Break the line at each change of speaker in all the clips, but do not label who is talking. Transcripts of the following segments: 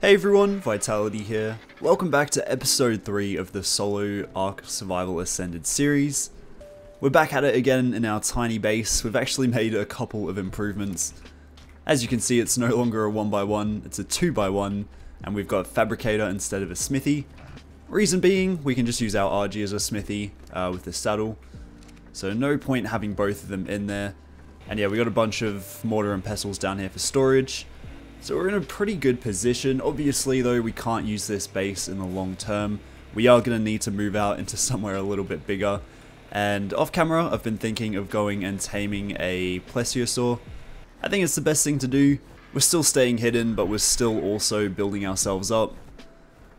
Hey everyone, Vitality here. Welcome back to episode 3 of the solo Ark Survival Ascended series. We're back at it again in our tiny base. We've actually made a couple of improvements. As you can see, it's no longer a 1x1, it's a 2x1, and we've got a fabricator instead of a smithy. Reason being, we can just use our RG as a smithy uh, with the saddle. So no point having both of them in there. And yeah, we got a bunch of mortar and pestles down here for storage. So we're in a pretty good position. Obviously though, we can't use this base in the long term. We are going to need to move out into somewhere a little bit bigger. And off camera, I've been thinking of going and taming a plesiosaur. I think it's the best thing to do. We're still staying hidden, but we're still also building ourselves up.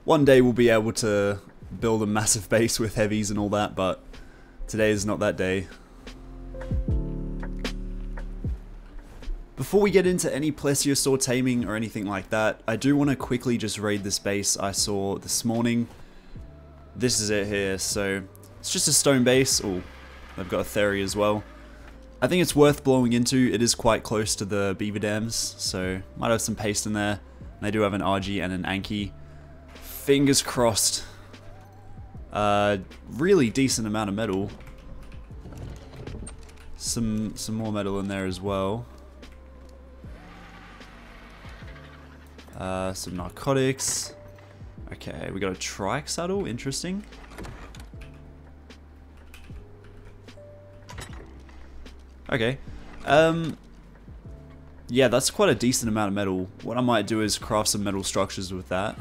One day we'll be able to build a massive base with heavies and all that, but today is not that day. Before we get into any plesiosaur taming or anything like that, I do want to quickly just raid this base I saw this morning. This is it here, so it's just a stone base. Oh, I've got a Theri as well. I think it's worth blowing into. It is quite close to the beaver dams, so might have some paste in there. They do have an RG and an Anki. Fingers crossed. Uh, really decent amount of metal. Some some more metal in there as well. Uh, some narcotics. Okay, we got a trike saddle. Interesting. Okay. Um, yeah, that's quite a decent amount of metal. What I might do is craft some metal structures with that.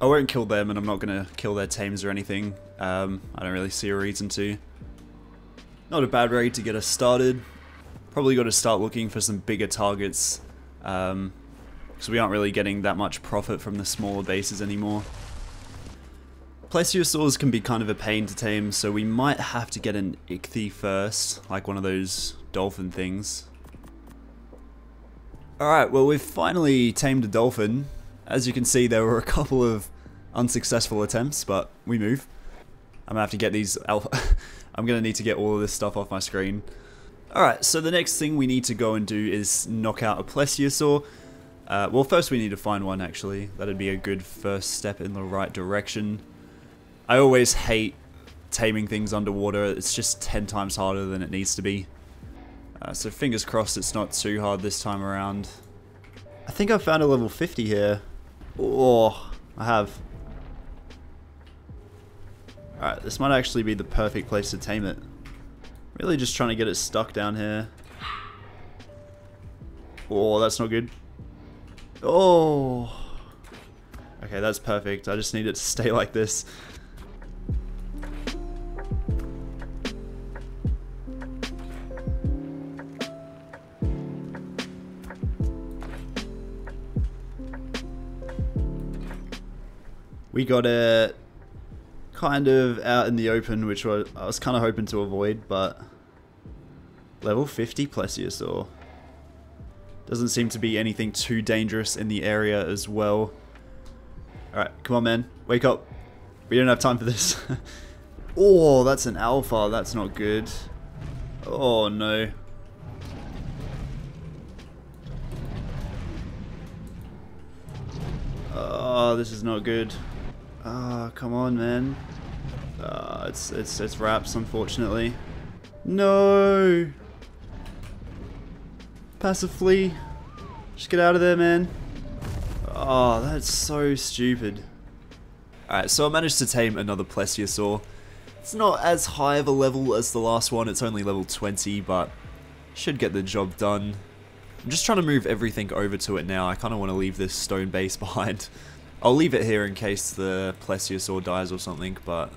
I won't kill them, and I'm not going to kill their tames or anything. Um, I don't really see a reason to. Not a bad raid to get us started. Probably got to start looking for some bigger targets. Um, because we aren't really getting that much profit from the smaller bases anymore. Plesiosaurs can be kind of a pain to tame, so we might have to get an Ichthy first, like one of those dolphin things. Alright, well we've finally tamed a dolphin. As you can see, there were a couple of unsuccessful attempts, but we move. I'm gonna have to get these alpha I'm gonna need to get all of this stuff off my screen. Alright, so the next thing we need to go and do is knock out a Plesiosaur. Uh, well, first we need to find one, actually. That'd be a good first step in the right direction. I always hate taming things underwater. It's just 10 times harder than it needs to be. Uh, so fingers crossed it's not too hard this time around. I think I found a level 50 here. Oh, I have. Alright, this might actually be the perfect place to tame it. Really just trying to get it stuck down here. Oh, that's not good. Oh. Okay, that's perfect. I just need it to stay like this. We got it kind of out in the open, which I was kind of hoping to avoid, but level 50 plesiosaur. Doesn't seem to be anything too dangerous in the area as well. Alright, come on man. Wake up. We don't have time for this. oh, that's an alpha. That's not good. Oh no. Oh, this is not good. Ah, oh, come on, man. Uh, it's it's it's wraps, unfortunately. No. Passive flee. Just get out of there, man. Oh, that's so stupid. Alright, so I managed to tame another Plesiosaur. It's not as high of a level as the last one, it's only level 20, but should get the job done. I'm just trying to move everything over to it now. I kind of want to leave this stone base behind. I'll leave it here in case the Plesiosaur dies or something, but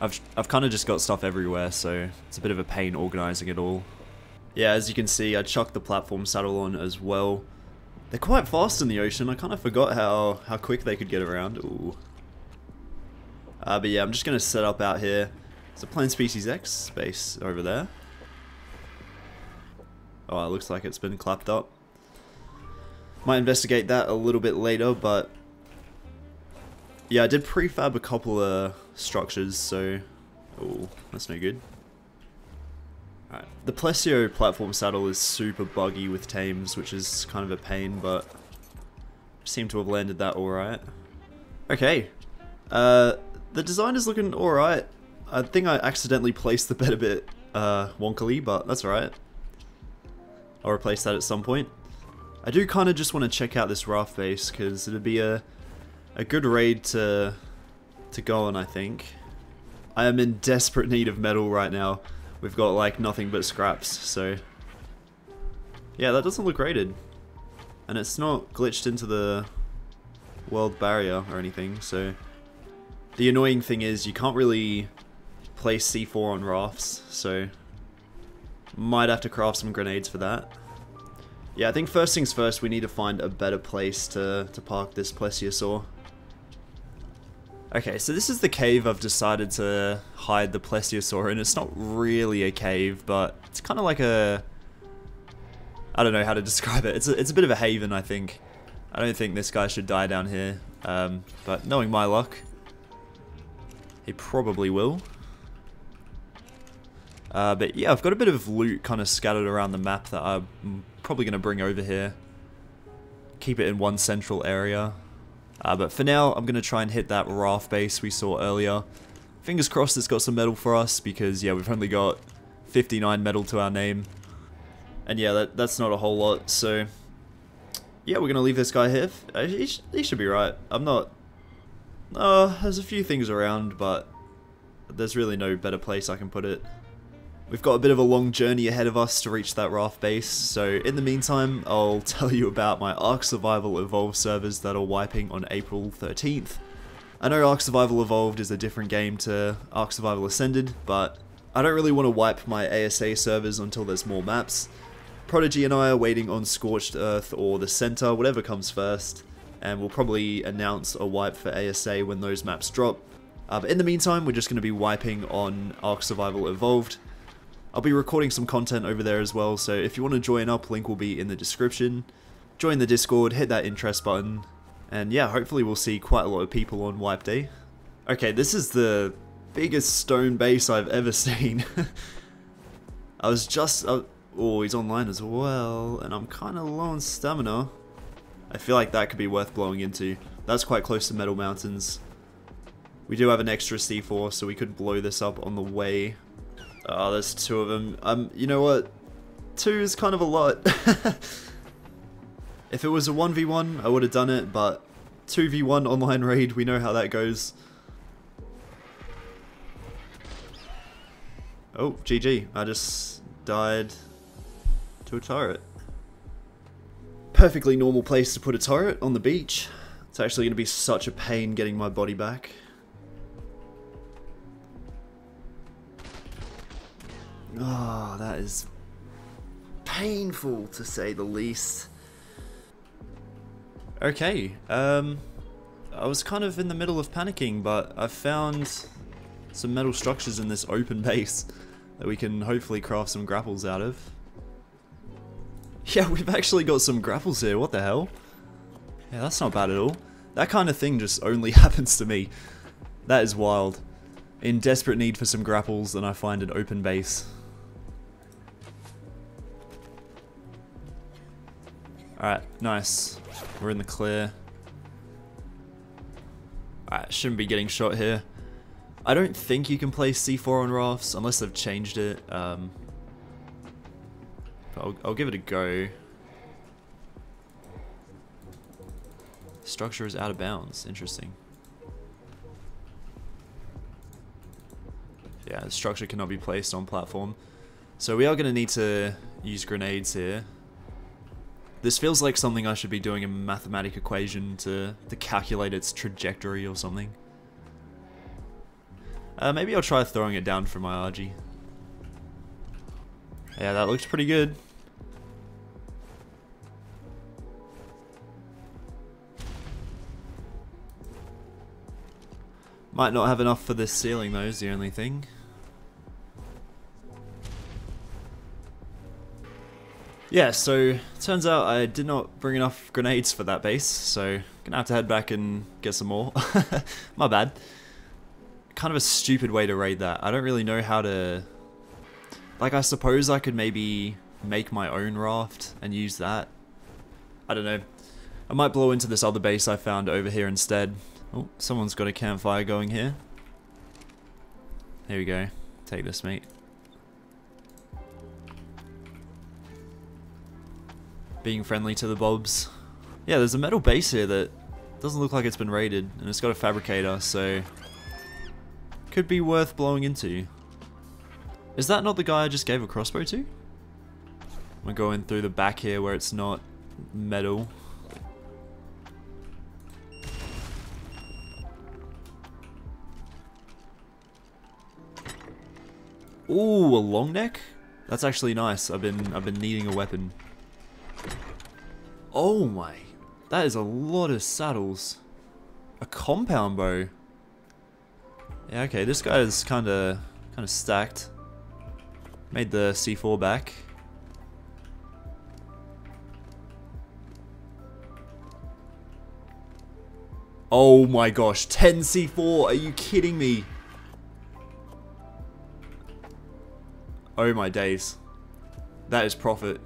I've, I've kind of just got stuff everywhere, so it's a bit of a pain organizing it all. Yeah, as you can see, I chucked the platform saddle on as well. They're quite fast in the ocean. I kind of forgot how, how quick they could get around. Ooh. Uh, but yeah, I'm just going to set up out here. It's a Plant Species X space over there. Oh, it looks like it's been clapped up. Might investigate that a little bit later, but... Yeah, I did prefab a couple of structures, so... Oh, that's no good. Right. The Plesio platform saddle is super buggy with tames, which is kind of a pain, but seem to have landed that alright. Okay. Uh, the design is looking alright. I think I accidentally placed the bed a bit uh, wonkily, but that's alright. I'll replace that at some point. I do kind of just want to check out this raft base, because it'd be a, a good raid to, to go on, I think. I am in desperate need of metal right now. We've got like nothing but scraps, so... Yeah, that doesn't look rated. And it's not glitched into the world barrier or anything, so... The annoying thing is you can't really place C4 on rafts, so... Might have to craft some grenades for that. Yeah, I think first things first, we need to find a better place to, to park this plesiosaur. Okay, so this is the cave I've decided to hide the plesiosaur in. It's not really a cave, but it's kind of like a... I don't know how to describe it. It's a, it's a bit of a haven, I think. I don't think this guy should die down here. Um, but knowing my luck, he probably will. Uh, but yeah, I've got a bit of loot kind of scattered around the map that I'm probably going to bring over here. Keep it in one central area. Uh, but for now, I'm going to try and hit that raft base we saw earlier. Fingers crossed it's got some metal for us, because yeah, we've only got 59 metal to our name. And yeah, that, that's not a whole lot, so... Yeah, we're going to leave this guy here. Uh, he, sh he should be right. I'm not... Uh, there's a few things around, but there's really no better place I can put it. We've got a bit of a long journey ahead of us to reach that raft base, so in the meantime, I'll tell you about my Ark Survival Evolved servers that are wiping on April 13th. I know Ark Survival Evolved is a different game to Ark Survival Ascended, but I don't really want to wipe my ASA servers until there's more maps. Prodigy and I are waiting on Scorched Earth or the Center, whatever comes first, and we'll probably announce a wipe for ASA when those maps drop. Uh, but in the meantime, we're just going to be wiping on Ark Survival Evolved, I'll be recording some content over there as well, so if you want to join up, link will be in the description. Join the Discord, hit that interest button, and yeah, hopefully we'll see quite a lot of people on Wipe Day. Okay, this is the biggest stone base I've ever seen. I was just... Uh, oh, he's online as well, and I'm kind of low on stamina. I feel like that could be worth blowing into. That's quite close to Metal Mountains. We do have an extra C4, so we could blow this up on the way Oh, there's two of them. Um, you know what? Two is kind of a lot. if it was a 1v1, I would have done it, but 2v1 online raid, we know how that goes. Oh, GG. I just died to a turret. Perfectly normal place to put a turret on the beach. It's actually going to be such a pain getting my body back. Oh, that is painful to say the least. Okay, um, I was kind of in the middle of panicking, but I found some metal structures in this open base that we can hopefully craft some grapples out of. Yeah, we've actually got some grapples here, what the hell? Yeah, that's not bad at all. That kind of thing just only happens to me. That is wild. In desperate need for some grapples, and I find an open base. Alright, nice. We're in the clear. Alright, shouldn't be getting shot here. I don't think you can place C4 on rafts unless they've changed it. Um, I'll, I'll give it a go. Structure is out of bounds. Interesting. Yeah, the structure cannot be placed on platform. So we are going to need to use grenades here. This feels like something I should be doing a mathematic equation to, to calculate its trajectory or something. Uh, maybe I'll try throwing it down for my RG. Yeah, that looks pretty good. Might not have enough for this ceiling though, is the only thing. Yeah, so turns out I did not bring enough grenades for that base, so gonna have to head back and get some more. My bad. Kind of a stupid way to raid that. I don't really know how to... Like, I suppose I could maybe make my own raft and use that. I don't know. I might blow into this other base I found over here instead. Oh, someone's got a campfire going here. Here we go. Take this, mate. Being friendly to the bobs. Yeah, there's a metal base here that doesn't look like it's been raided, and it's got a fabricator, so... Could be worth blowing into. Is that not the guy I just gave a crossbow to? We're going through the back here where it's not metal. Ooh, a long neck? That's actually nice. I've been I've been needing a weapon. Oh my. That is a lot of saddles. A compound bow. Yeah, okay, this guy is kinda kinda stacked. Made the C4 back. Oh my gosh, 10 C4, are you kidding me? Oh my days. That is profit.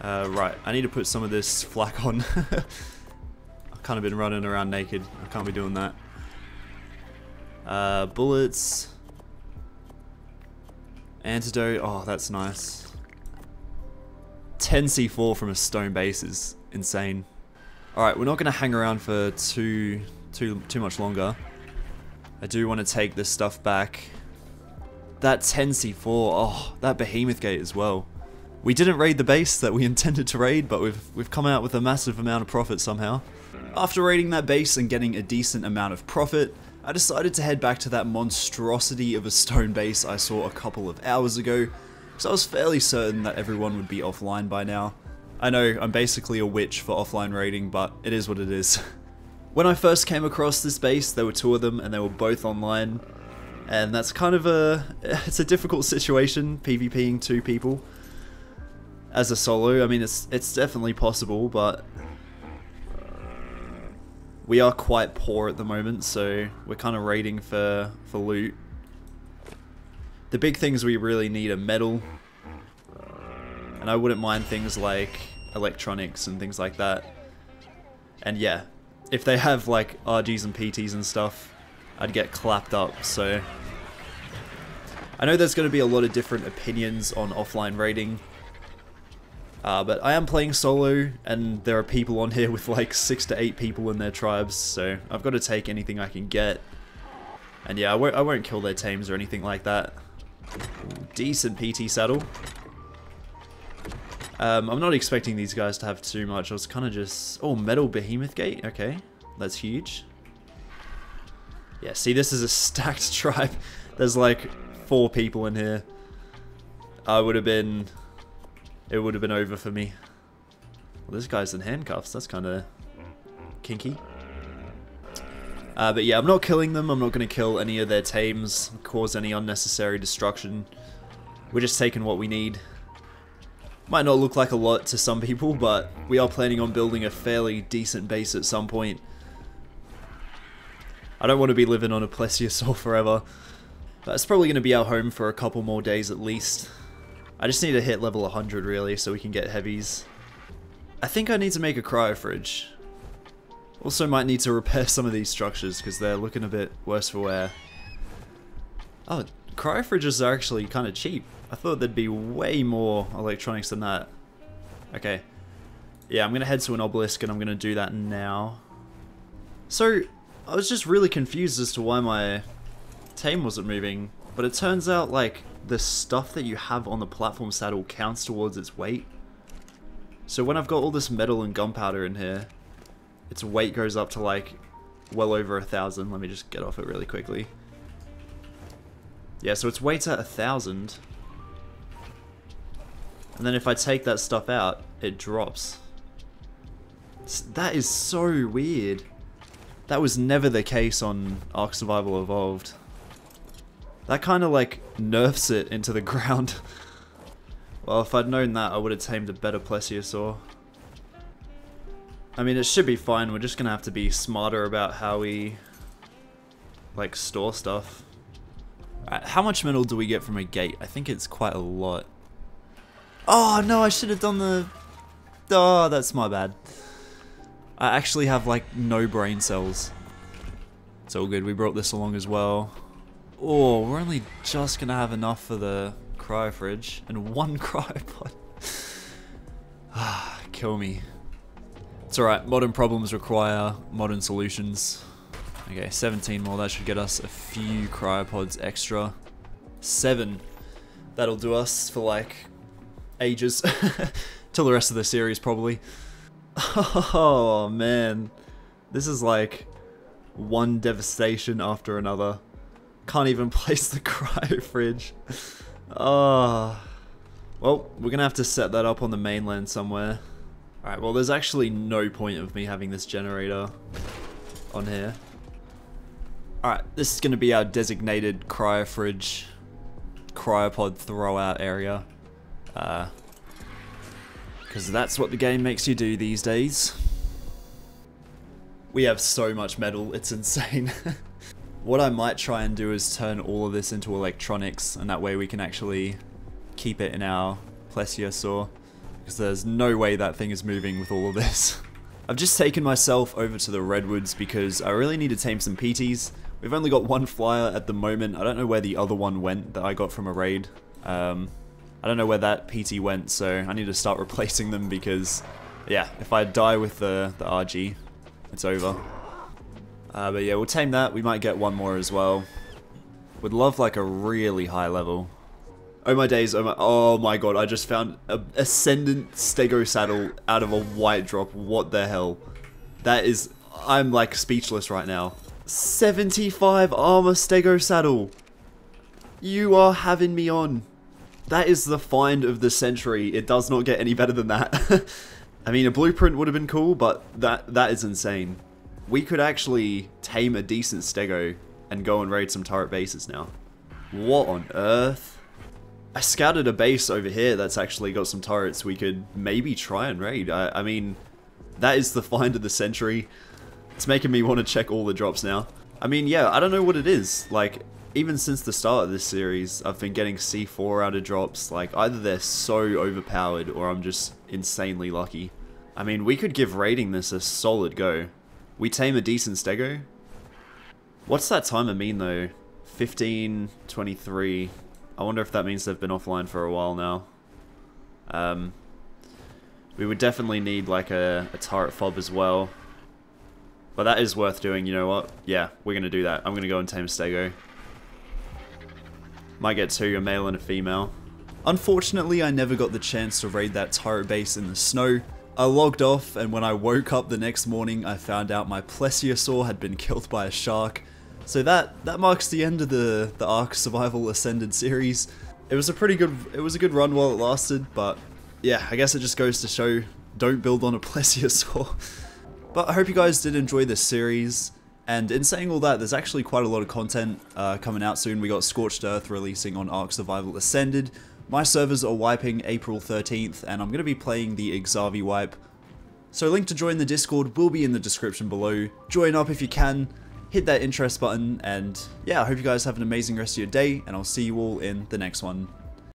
Uh, right, I need to put some of this flak on. I've kind of been running around naked. I can't be doing that. Uh, bullets. Antidote. Oh, that's nice. 10 C4 from a stone base is insane. Alright, we're not going to hang around for too, too, too much longer. I do want to take this stuff back. That 10c4, oh, that behemoth gate as well. We didn't raid the base that we intended to raid, but we've, we've come out with a massive amount of profit somehow. After raiding that base and getting a decent amount of profit, I decided to head back to that monstrosity of a stone base I saw a couple of hours ago, because I was fairly certain that everyone would be offline by now. I know, I'm basically a witch for offline raiding, but it is what it is. when I first came across this base, there were two of them and they were both online, and that's kind of a it's a difficult situation PvPing two people as a solo. I mean, it's it's definitely possible, but we are quite poor at the moment, so we're kind of raiding for for loot. The big things we really need are metal, and I wouldn't mind things like electronics and things like that. And yeah, if they have like RGs and PTs and stuff, I'd get clapped up, so... I know there's going to be a lot of different opinions on offline raiding, uh, but I am playing solo, and there are people on here with like 6 to 8 people in their tribes, so I've got to take anything I can get. And yeah, I won't, I won't kill their teams or anything like that. Decent PT saddle. Um, I'm not expecting these guys to have too much, I was kind of just... Oh, Metal Behemoth Gate? Okay, that's huge. Yeah, see, this is a stacked tribe. There's like four people in here. I would have been... It would have been over for me. Well, this guy's in handcuffs. That's kind of kinky. Uh, but yeah, I'm not killing them. I'm not going to kill any of their tames, cause any unnecessary destruction. We're just taking what we need. Might not look like a lot to some people, but we are planning on building a fairly decent base at some point. I don't want to be living on a plesiosaur forever. But it's probably going to be our home for a couple more days at least. I just need to hit level 100 really so we can get heavies. I think I need to make a cryo fridge. Also might need to repair some of these structures because they're looking a bit worse for wear. Oh, cryo fridges are actually kind of cheap. I thought there'd be way more electronics than that. Okay. Yeah, I'm going to head to an obelisk and I'm going to do that now. So, I was just really confused as to why my tame wasn't moving, but it turns out like the stuff that you have on the platform saddle counts towards its weight. So when I've got all this metal and gunpowder in here, its weight goes up to like well over a thousand. Let me just get off it really quickly. Yeah, so its weight's at a thousand. And then if I take that stuff out, it drops. That is so weird. That was never the case on Ark Survival Evolved. That kind of like nerfs it into the ground. well, if I'd known that, I would have tamed a better Plesiosaur. I mean, it should be fine. We're just going to have to be smarter about how we like store stuff. Right, how much metal do we get from a gate? I think it's quite a lot. Oh no, I should have done the... Oh, that's my bad. I actually have like no brain cells. It's all good, we brought this along as well. Oh, we're only just gonna have enough for the cryo fridge and one cryopod. Ah, kill me. It's alright, modern problems require modern solutions. Okay, 17 more, that should get us a few cryopods extra. Seven. That'll do us for like ages. Till the rest of the series probably. Oh man. This is like one devastation after another. Can't even place the cryo fridge. Oh. Well, we're gonna have to set that up on the mainland somewhere. Alright, well there's actually no point of me having this generator on here. Alright, this is gonna be our designated cryo fridge, cryopod throwout area. Uh, because that's what the game makes you do these days. We have so much metal, it's insane. what I might try and do is turn all of this into electronics, and that way we can actually keep it in our plesiosaur. Because there's no way that thing is moving with all of this. I've just taken myself over to the Redwoods because I really need to tame some PTs. We've only got one flyer at the moment. I don't know where the other one went that I got from a raid. Um, I don't know where that PT went, so I need to start replacing them because, yeah, if I die with the, the RG, it's over. Uh, but yeah, we'll tame that. We might get one more as well. Would love like a really high level. Oh my days, oh my, oh my god, I just found a Ascendant Stego saddle out of a white drop. What the hell? That is, I'm like speechless right now. 75 armor Stego saddle. You are having me on. That is the find of the century. It does not get any better than that. I mean, a blueprint would have been cool, but that that is insane. We could actually tame a decent stego and go and raid some turret bases now. What on earth? I scouted a base over here that's actually got some turrets we could maybe try and raid. I, I mean, that is the find of the century. It's making me want to check all the drops now. I mean, yeah, I don't know what it is. Like, even since the start of this series, I've been getting C4 out of drops. Like, either they're so overpowered or I'm just insanely lucky. I mean, we could give raiding this a solid go. We tame a decent stego. What's that timer mean, though? 15, 23. I wonder if that means they've been offline for a while now. Um, we would definitely need, like, a, a turret fob as well. But that is worth doing, you know what? Yeah, we're going to do that. I'm going to go and tame a stego. Might get two, a male and a female. Unfortunately, I never got the chance to raid that turret base in the snow. I logged off, and when I woke up the next morning, I found out my plesiosaur had been killed by a shark. So that that marks the end of the the Ark Survival Ascended series. It was a pretty good it was a good run while it lasted, but yeah, I guess it just goes to show don't build on a plesiosaur. but I hope you guys did enjoy this series. And in saying all that, there's actually quite a lot of content uh, coming out soon. We got Scorched Earth releasing on Ark Survival Ascended. My servers are wiping April 13th, and I'm going to be playing the Ixavi wipe. So link to join the Discord will be in the description below. Join up if you can, hit that interest button, and yeah, I hope you guys have an amazing rest of your day, and I'll see you all in the next one.